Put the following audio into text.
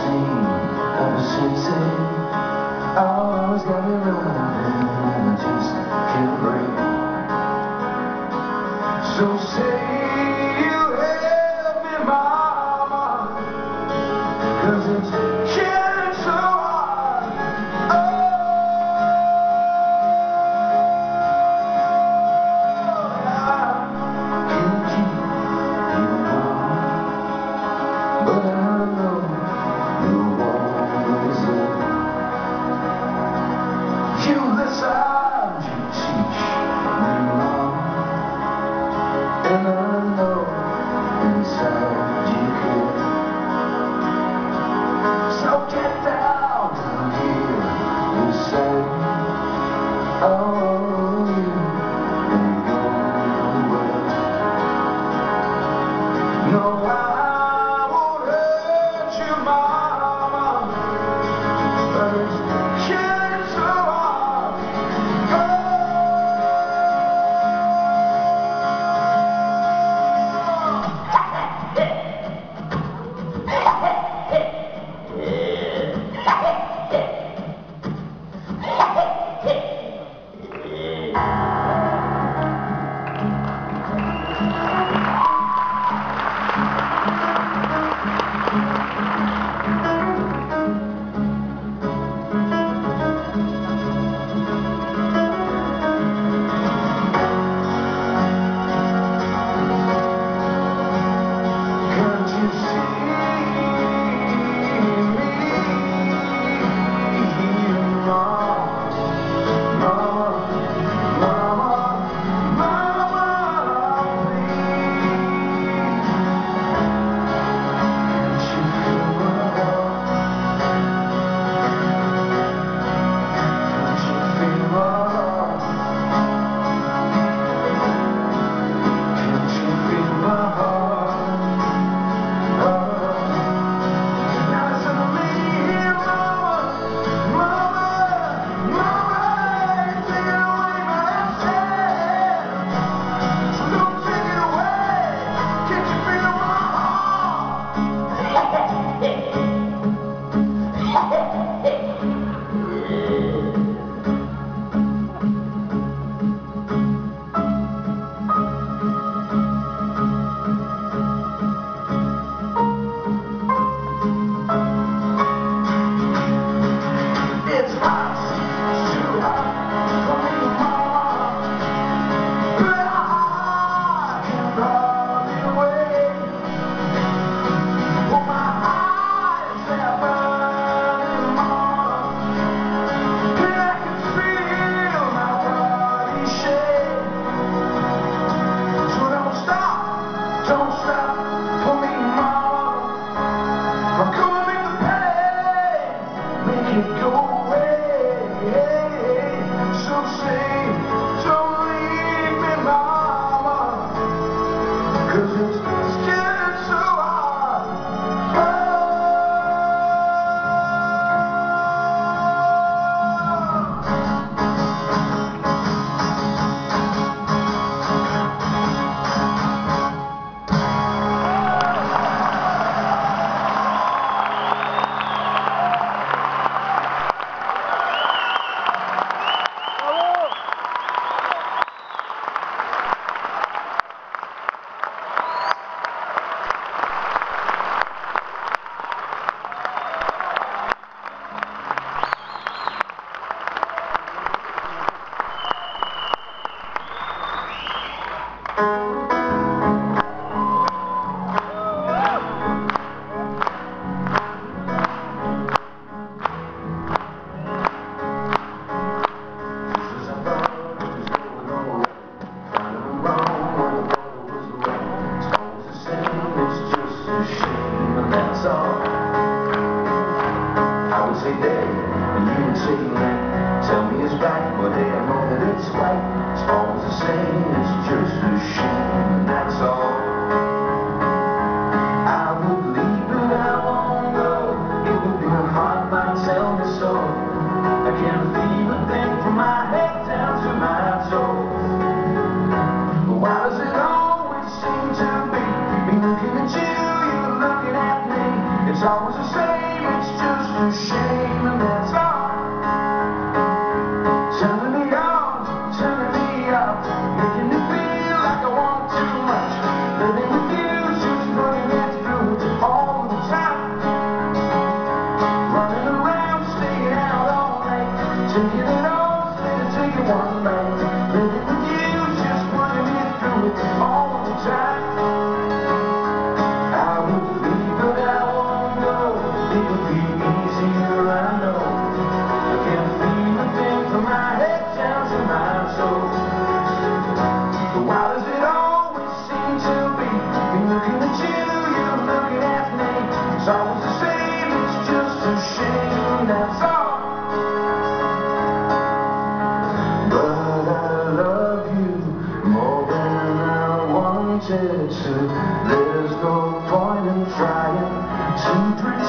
same, I was oh, I always got me running, and I just can't breathe. So say. It's all the same, it's just a shame, that's all. I would leave, but I won't go. It would be my heart might tell me so. I can't feel a thing from my head down to my toes. Why does it heart. To pretend.